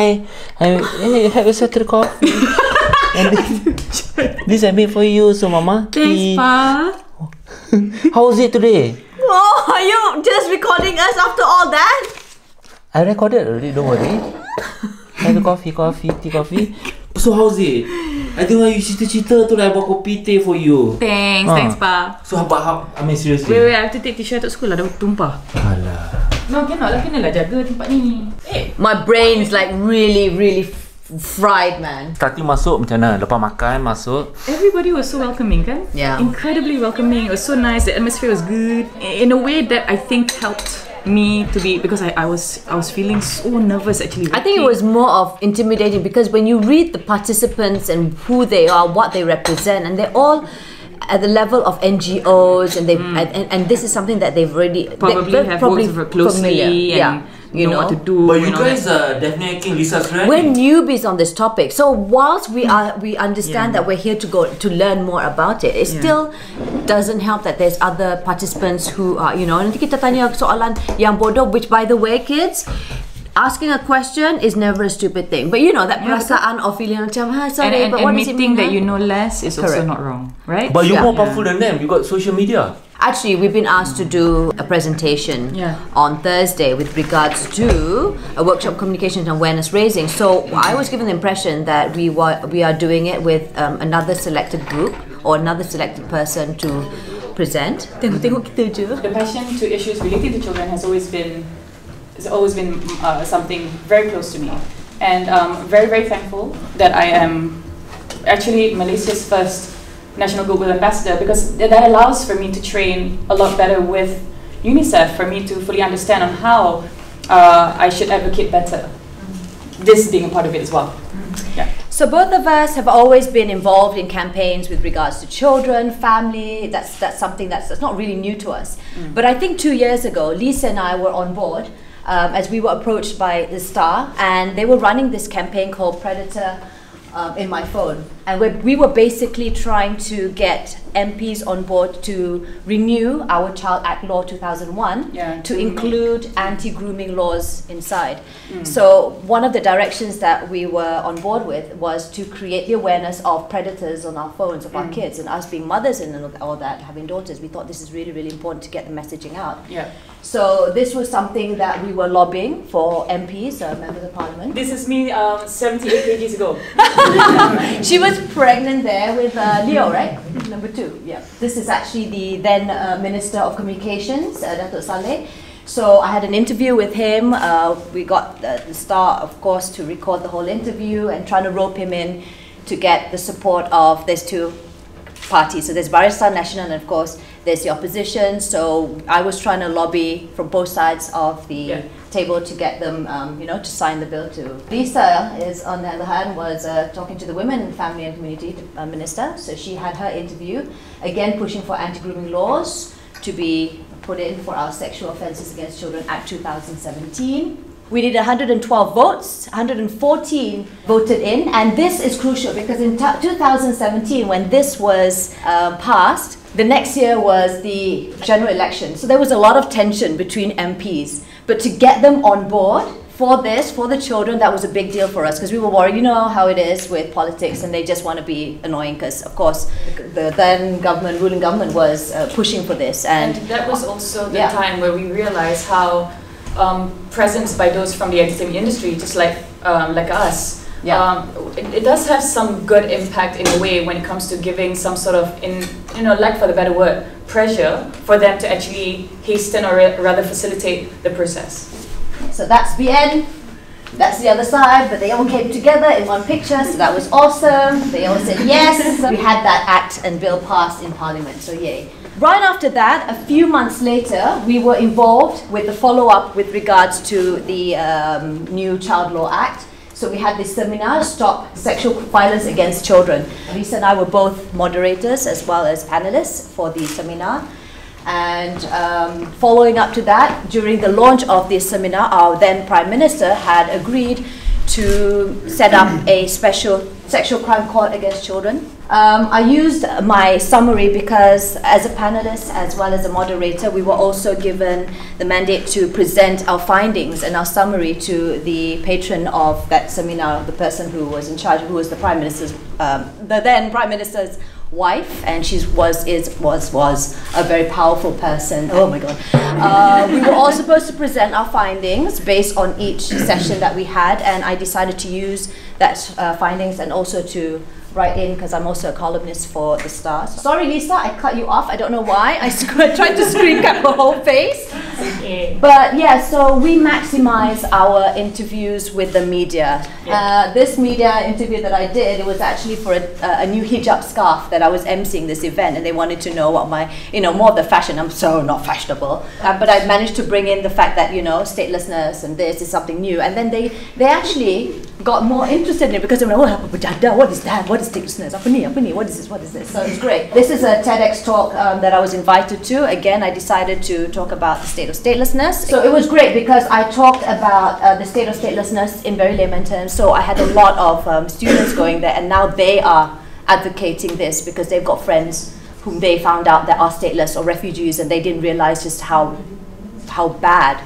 Hey, hey, help yourself to the coffee. and this, this I made for you, so Mama. Thanks, tea. Pa. How was it today? Oh, are you just recording us after all that? I recorded already, don't worry. Have a coffee, coffee, tea, coffee. So how's it? I dengar you cerita-cerita tu lah buat kopi teh for you. Thanks, Ah. thanks, Pa. So how about how? I mean seriously. Wait, wait, I have to take tissue out school lah, dah tumpah. Alah. No, cannot lah, kena lah jaga tempat ni. Eh, My brain's like really, really fried, man. Starting masuk macam mana? Lepas makan masuk. everybody was so welcoming, kan? Yeah. Incredibly welcoming. It was so nice. The atmosphere was good. In a way that I think helped me to be because I, I was I was feeling so nervous actually. I think it was more of intimidating because when you read the participants and who they are, what they represent, and they're all at the level of NGOs, and they and, mm. and, and this is something that they've already probably they're have worked very closely and you know, know. what to do. But you guys that. are definitely making Lisa's ready. We're newbies on this topic, so whilst we mm. are we understand Yeah. that we're here to go to learn more about it, it Yeah. still doesn't help that there's other participants who are you know. Nanti kita tanya soalan yang bodoh, which by the way, kids. Asking a question is never a stupid thing, but you know that Yeah, perasaan or feeling macam, "Ha, and, sorry, and but what does it admitting mean?" that you know less is also not wrong, right? But you're Yeah. more powerful than them. You got social media. Actually, we've been asked to do a presentation Yeah. on Thursday with regards to a workshop communication and awareness raising. So I was given the impression that we were we are doing it with um, another selected group or another selected person to present. Tengok-tengok kita je. the passion to issues relating to children has always been has always been uh, something very close to me, and um, very very thankful that I am actually Malaysia's first national goodwill ambassador because th- that allows for me to train a lot better with UNICEF for me to fully understand on how uh, I should advocate better. This being a part of it as well. Yeah. So both of us have always been involved in campaigns with regards to children, family. That's that's something that's, that's not really new to us. But I think two years ago, Lisa and I were on board um, as we were approached by the Star, and they were running this campaign called Predator. Um, in my phone, and we we were basically trying to get MPs on board to renew our Child Act Law 2001 Yeah, to to include anti-grooming laws inside. So one of the directions that we were on board with was to create the awareness of predators on our phones of our kids and us being mothers and all that, having daughters. We thought this is really, really important to get the messaging out. Yeah. So this was something that we were lobbying for MPs, uh, members of parliament. This is me um, 78 kgs ago. she was pregnant there with uh, Leo, right? Number two, yeah. This is actually the then uh, Minister of Communications, uh, Datuk Salleh. So I had an interview with him. Uh, we got the, the star, of course, to record the whole interview and trying to rope him in to get the support of there's two parties. So there's Barisan Nasional and of course there's the opposition. So I was trying to lobby from both sides of the Yeah. Table to get them, um, you know, to sign the bill too. Lisa is, on the other hand, was uh, talking to the Women, Family and Community uh, Minister. So she had her interview, again pushing for anti-grooming laws to be put in for our Sexual Offences Against Children Act 2017. We did 112 votes, 114 voted in, and this is crucial because in ta- 2017, when this was uh, passed, the next year was the general election. So there was a lot of tension between MPs. But to get them on board for this, for the children, that was a big deal for us because we were worried. You know how it is with politics, and they just want to be annoying because, of course, the, the then government, ruling government, was uh, pushing for this. And And that was also the Yeah. time where we realized how um, presence by those from the entertainment industry, just like um, like us, Yeah. um, it, it does have some good impact in a way when it comes to giving some sort of in you know lack for the better word pressure for them to actually hasten or ra- rather facilitate the process. So that's the end. That's the other side, but they all came together in one picture, so that was awesome. They all said yes. We had that act and bill passed in Parliament, so yay. Right after that, a few months later, we were involved with the follow up with regards to the um, new Child Law Act. So we had this seminar, Stop Sexual Violence Against Children. Lisa and I were both moderators as well as panelists for the seminar. And um, following up to that, during the launch of this seminar, our then Prime Minister had agreed to set up a special sexual crime court against children. Um, I used my summary because, as a panelist as well as a moderator, we were also given the mandate to present our findings and our summary to the patron of that seminar, the person who was in charge, who was the Prime Minister's, um, the then Prime Minister's wife, and she was is was was a very powerful person. Oh my God! Uh, we were all supposed to present our findings based on each session that we had, and I decided to use that uh, findings and also to write in because I'm also a columnist for The Star. Sorry, Lisa, I cut you off. I don't know why. I tried to screen cap her whole face. Okay. But yeah, so we maximize our interviews with the media. Uh, this media interview that I did, it was actually for a, a new hijab scarf that I was emceeing this event, and they wanted to know what my, you know, more of the fashion. I'm so not fashionable, uh, but I managed to bring in the fact that you know statelessness and this is something new, and then they they actually got more interested in it because they were like, oh, berjada, what is that? What is statelessness? Apa ni? Apa ni? What is this? What is this? So it's great. This is a TEDx talk um, that I was invited to. Again, I decided to talk about the state of statelessness. So it was great because I talked about uh, the state of statelessness in very layman terms. So I had a lot of um, students going there, and now they are advocating this because they've got friends whom they found out that are stateless or refugees, and they didn't realize just how how bad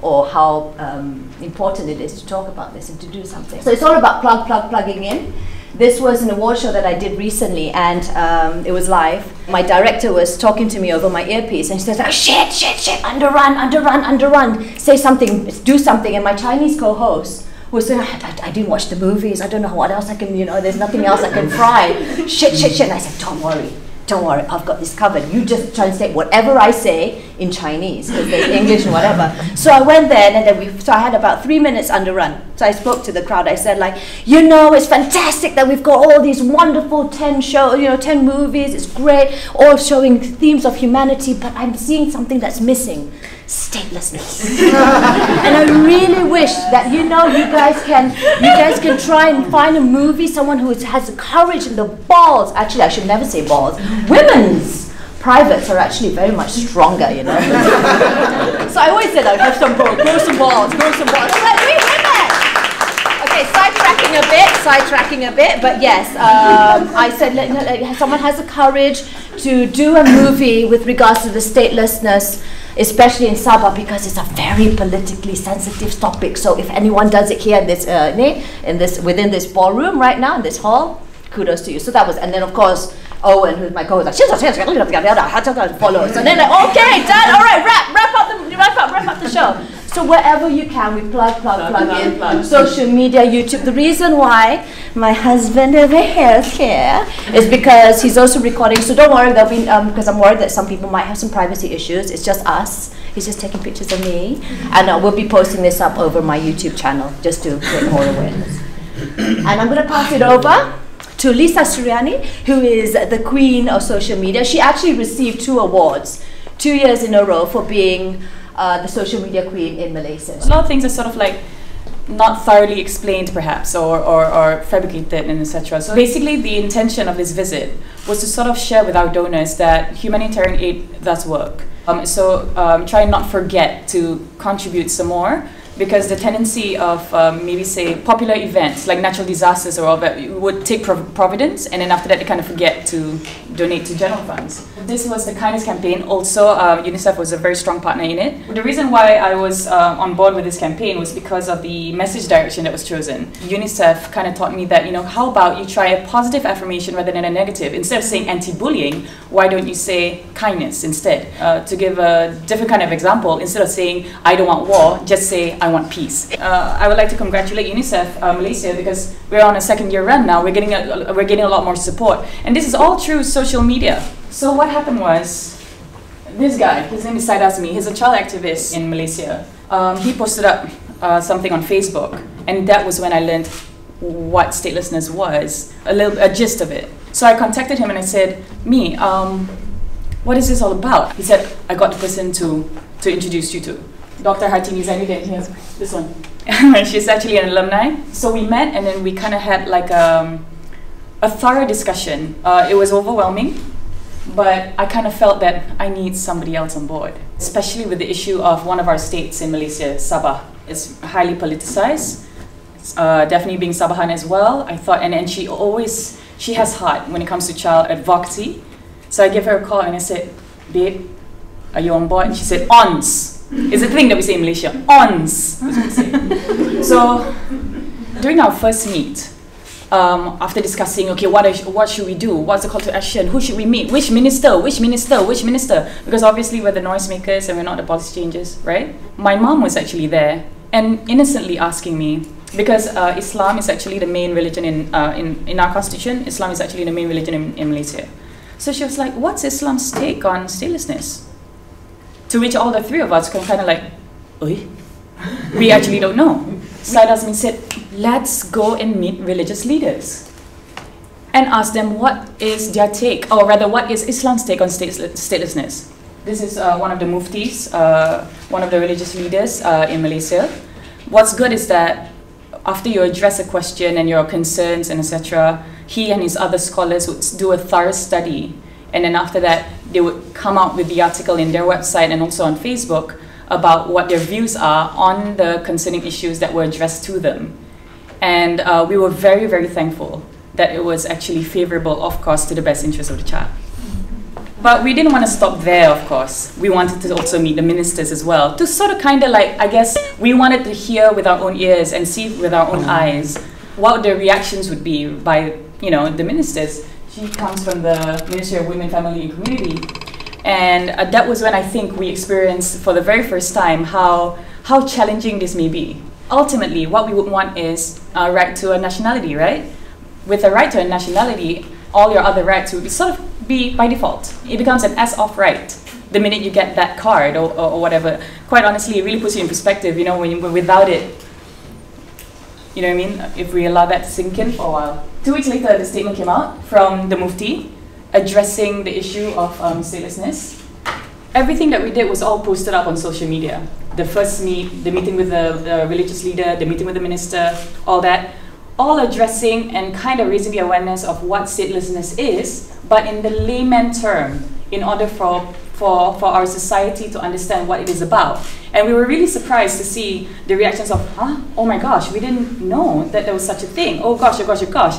or how um, important it is to talk about this and to do something. So it's all about plug, plug, plugging in. This was an award show that I did recently, and um, it was live. My director was talking to me over my earpiece, and she says, oh, "Shit, shit, shit! Underrun, underrun, underrun! Say something, do something." And my Chinese co-host was saying, I, I, I, didn't watch the movies. I don't know what else I can, you know, there's nothing else I can fry. shit, shit, shit. And I said, don't worry, don't worry, I've got this covered. You just translate whatever I say in Chinese, because there's English and whatever. So I went there, and then we, so I had about three minutes under run. So I spoke to the crowd. I said, like, you know, it's fantastic that we've got all these wonderful 10 show, you know, 10 movies. It's great, all showing themes of humanity, but I'm seeing something that's missing statelessness. and I really wish that you know you guys can you guys can try and find a movie, someone who has the courage and the balls. Actually, I should never say balls. Women's privates are actually very much stronger, you know. so I always said I'd have some balls, grow some balls, grow some balls. I'm like, we women. Okay, sidetracking a bit, sidetracking a bit, but yes, um, I said let, let, someone has the courage to do a movie with regards to the statelessness especially in Sabah because it's a very politically sensitive topic. So if anyone does it here in this, uh, in this within this ballroom right now in this hall, kudos to you. So that was, and then of course Owen, who's my co-host, like, follows, and then like, okay, done, all right, wrap, wrap up the, wrap up, wrap up the show. So wherever you can, we plug, plug, plug, plug in. Plug. Social media, YouTube. The reason why my husband over here is here is because he's also recording. So don't worry, there'll be because um, I'm worried that some people might have some privacy issues. It's just us. He's just taking pictures of me, and uh, we'll be posting this up over my YouTube channel just to create more awareness. and I'm going to pass it over to Lisa Surihani, who is the queen of social media. She actually received two awards, two years in a row for being uh, the social media queen in Malaysia. A lot of things are sort of like not thoroughly explained perhaps or, or, or fabricated and etc. So basically the intention of this visit was to sort of share with our donors that humanitarian aid does work. Um, so um, try not forget to contribute some more because the tendency of um, maybe say popular events like natural disasters or all that would take providence and then after that they kind of forget to donate to general funds. This was the kindness campaign. Also, uh, UNICEF was a very strong partner in it. The reason why I was uh, on board with this campaign was because of the message direction that was chosen. UNICEF kind of taught me that you know how about you try a positive affirmation rather than a negative. Instead of saying anti-bullying, why don't you say kindness instead? Uh, to give a different kind of example, instead of saying I don't want war, just say I I want peace. Uh, I would like to congratulate UNICEF uh, Malaysia because we're on a second year run now. We're getting a, we're getting a lot more support, and this is all through social media. So what happened was, this guy, his name is Syed Azmi. He's a child activist in Malaysia. Um, he posted up uh, something on Facebook, and that was when I learned what statelessness was, a little a gist of it. So I contacted him and I said, "Me, um, what is this all about?" He said, "I got the person to to introduce you to." Dr. Hartini Zainuddin, here's this one. She's actually an alumni. So we met and then we kind of had like um, a thorough discussion. Uh, it was overwhelming, but I kind of felt that I need somebody else on board, especially with the issue of one of our states in Malaysia, Sabah. It's highly politicized uh, Daphne being Sabahan as well, I thought, and, and she always, she has heart when it comes to child advocacy. So I gave her a call and I said, babe, are you on board? And she said, ons. It's a thing that we say in Malaysia, ons. So during our first meet, um, after discussing, okay, what, is, what should we do? What's the call to action? Who should we meet? Which minister? Which minister? Which minister? Because obviously we're the noisemakers and we're not the policy changers, right? My mom was actually there and innocently asking me, because uh, Islam is actually the main religion in, uh, in, in our constitution, Islam is actually the main religion in, in Malaysia. So she was like, what's Islam's take on statelessness? To which all the three of us can kind of like, Oi? we actually don't know. Syed said, let's go and meet religious leaders and ask them what is their take, or rather, what is Islam's take on statelessness. This is uh, one of the muftis, uh, one of the religious leaders uh, in Malaysia. What's good is that after you address a question and your concerns and etc., he and his other scholars would do a thorough study, and then after that, they would come out with the article in their website and also on Facebook about what their views are on the concerning issues that were addressed to them. And uh, we were very, very thankful that it was actually favorable, of course, to the best interest of the child. But we didn't want to stop there, of course. We wanted to also meet the ministers as well, to sort of kind of like, I guess, we wanted to hear with our own ears and see with our own eyes what the reactions would be by, you know, the ministers. She comes from the Ministry of Women, Family and Community, and uh, that was when I think we experienced for the very first time how, how challenging this may be. Ultimately, what we would want is a right to a nationality, right? With a right to a nationality, all your other rights would be sort of be by default. It becomes an as of right the minute you get that card or, or, or, whatever. Quite honestly, it really puts you in perspective, you know, when you, without it, you know what I mean? If we allow that to sink in for a while. Two weeks later, the statement came out from the Mufti addressing the issue of um, statelessness. Everything that we did was all posted up on social media. The first meet, the meeting with the, the religious leader, the meeting with the minister, all that, all addressing and kind of raising the awareness of what statelessness is, but in the layman term, in order for, for, for our society to understand what it is about. And we were really surprised to see the reactions of, huh? Oh my gosh, we didn't know that there was such a thing. Oh gosh, oh gosh, oh gosh.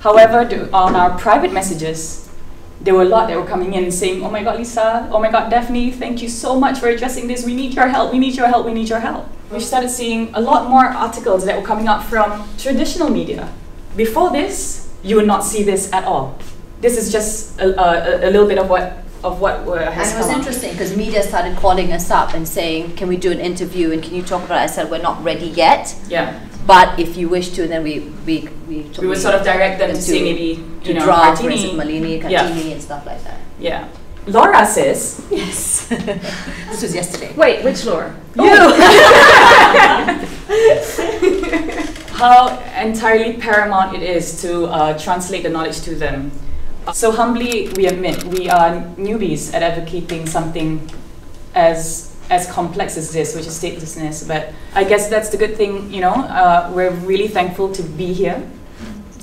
However, on our private messages, there were a lot that were coming in saying, oh my God, Lisa, oh my God, Daphne, thank you so much for addressing this. We need your help, we need your help, we need your help. We started seeing a lot more articles that were coming up from traditional media. Before this, you would not see this at all. This is just a, a, a little bit of what of what has And it was interesting because media started calling us up and saying, "Can we do an interview and can you talk about?" it? I said, "We're not ready yet." Yeah. But if you wish to, then we we we, we would sort of direct them to, to say maybe you know draw, for instance, Malini, Kartini, yeah. and stuff like that. Yeah. Laura says yes. this was yesterday. Wait, which Laura? You. How entirely paramount it is to uh, translate the knowledge to them. So humbly, we admit we are newbies at advocating something as as complex as this, which is statelessness. But I guess that's the good thing, you know. Uh, we're really thankful to be here.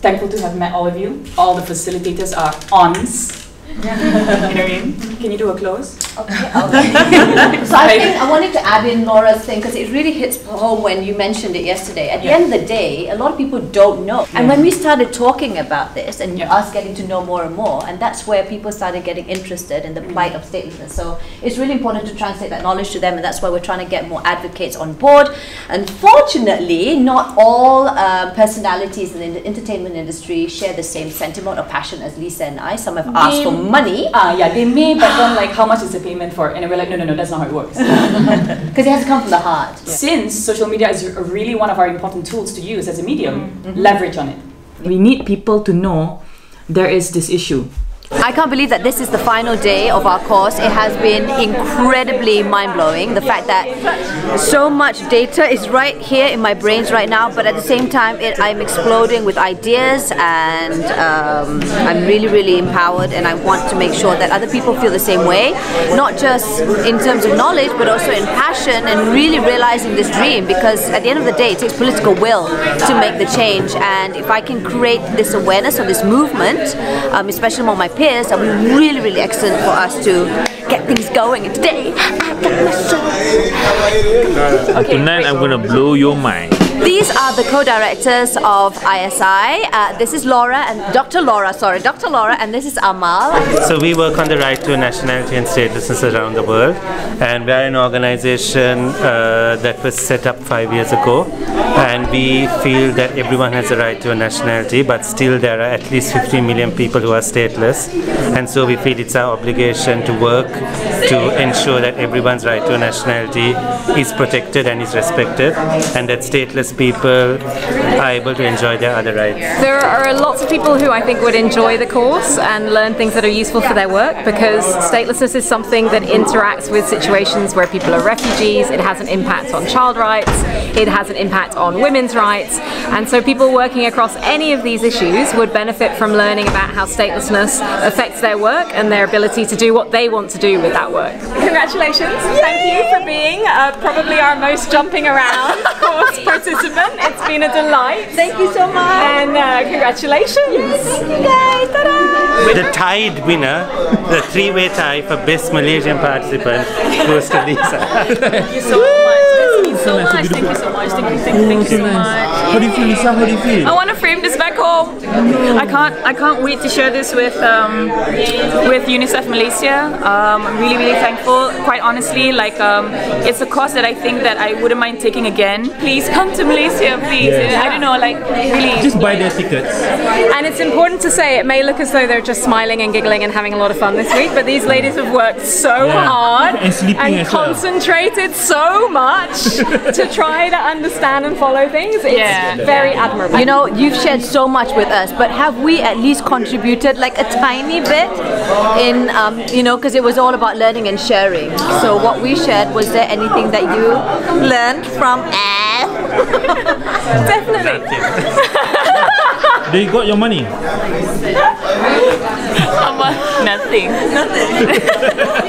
Thankful to have met all of you. All the facilitators are ons. You know what I mean? Can you do a close? Okay. so I think I wanted to add in Laura's thing because it really hits home when you mentioned it yesterday. At yeah. the end of the day, a lot of people don't know. Yeah. And when we started talking about this and yeah. us getting to know more and more, and that's where people started getting interested in the mm. plight of statelessness. So it's really important to translate that knowledge to them, and that's why we're trying to get more advocates on board. Unfortunately, not all uh, personalities in the entertainment industry share the same sentiment or passion as Lisa and I. Some have asked they, for money. Ah, uh, yeah, they may, but then like, how much is the payment for? And we're like, no, no, no, that's not how it works. Because it has to come from the heart. Yeah. Since social media is really one of our important tools to use as a medium, mm -hmm. leverage on it. We need people to know there is this issue I can't believe that this is the final day of our course. It has been incredibly mind-blowing. The fact that so much data is right here in my brains right now, but at the same time, it, I'm exploding with ideas and um, I'm really, really empowered and I want to make sure that other people feel the same way, not just in terms of knowledge, but also in passion and really realizing this dream because at the end of the day, it takes political will to make the change. And if I can create this awareness of this movement, um, especially among my that will be really, really excellent for us to get things going. And today, I got my Okay, Tonight, I'm gonna blow your mind. These are the co-directors of ISI. Uh, this is Laura and Dr. Laura, sorry, Dr. Laura, and this is Amal. So we work on the right to nationality and statelessness around the world, and we are an organization uh, that was set up five years ago, and we feel that everyone has a right to a nationality, but still there are at least 50 million people who are stateless, and so we feel it's our obligation to work to ensure that everyone's right to a nationality is protected and is respected, and that stateless people are able to enjoy their other rights. There are lots of people who I think would enjoy the course and learn things that are useful for their work because statelessness is something that interacts with situations where people are refugees, it has an impact on child rights, it has an impact on women's rights, and so people working across any of these issues would benefit from learning about how statelessness affects their work and their ability to do what they want to do with that work. Congratulations. Thank you for being uh, probably our most jumping around course participant. It's been a delight. Thank you so much. And uh, congratulations. Thank you guys. Ta-da. The tied winner, the three-way tie for best Malaysian participant, goes to Lisa. Thank you so much. This means so much. Thank you so much. Thank you, thank you, thank you so much. How do you feel, Lisa? How do you feel? I can't. I can't wait to share this with um, with UNICEF Malaysia. Um, I'm really, really thankful. Quite honestly, like um, it's a course that I think that I wouldn't mind taking again. Please come to Malaysia, please. Yes. I don't know, like really. Just buy their tickets. And it's important to say it may look as though they're just smiling and giggling and having a lot of fun this week, but these ladies have worked so Yeah. hard And sleeping as well. concentrated so much to try to understand and follow things. It's Yeah. very admirable. You know, you've shared so much with us, but have we at least contributed like a tiny bit in, um, you know, because it was all about learning and sharing. So what we shared, was there anything that you learned from us? definitely. They got your money. Nothing. Amal doesn't need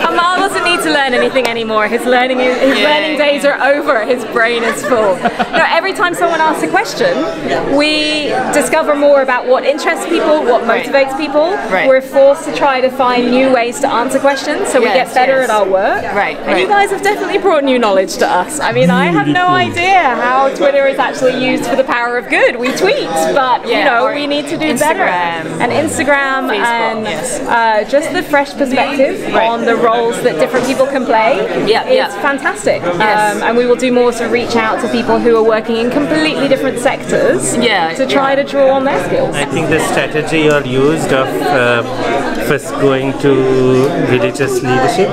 to learn anything anymore. His learning is, his Yeah. learning days are over. His brain is full. No, every time someone asks a question, we discover more about what interests people, what Right. motivates people. Right. We're forced to try to find new ways to answer questions, so we get better yes. at our work. Right, And you guys have definitely brought new knowledge to us. I mean, I have no idea how Twitter is actually used for the power of good. We tweet, but you know, we need to do better. And Instagram Facebook, and yes. uh, just the fresh perspective Right. on the roles that different people can play. Yeah, it's yeah. fantastic. Yes. Um, and we will do more to reach out to people who are working in completely different sectors Yeah, to try yeah. to draw on their skills. I think the strategy you all used of uh, first going to religious leadership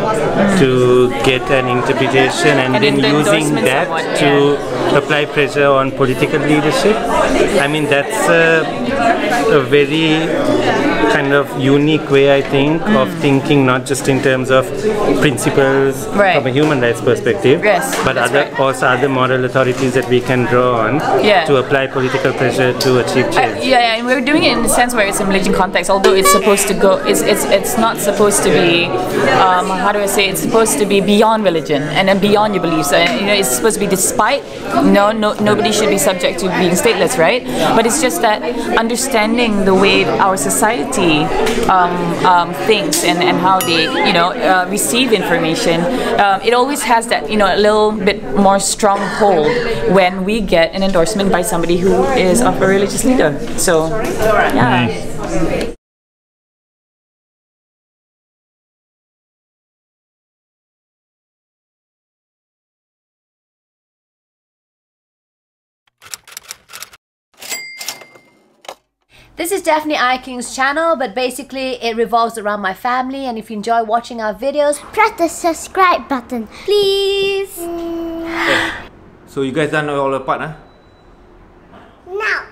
to get an interpretation and, And then then using that and what- to apply pressure on political leadership. I mean, that's a, a very kind of unique way, I think, of thinking not just in terms of principles Mm. Right. from a human rights perspective, Yes, but other right. also other moral authorities that we can draw on Yeah. to apply political pressure to achieve change. yeah, yeah, and we're doing it in the sense where it's a Malaysian context. Although it's supposed to go, it's it's, it's not supposed to be. Um, how do I say? It's supposed to be beyond religion and then beyond your beliefs. And you know, it's supposed to be despite. No, no, nobody should be subject to being stateless, right? But it's just that understanding the way our society um, um, thinks and, and how they, you know, uh, receive information. Um, it always has that, you know, a little bit more strong hold when we get an endorsement by somebody who is of a religious leader. So, yeah. Daphne Iking's channel, but basically it revolves around my family. And if you enjoy watching our videos, press the subscribe button, please. Mm. Hey, so you guys done all the part, huh? No.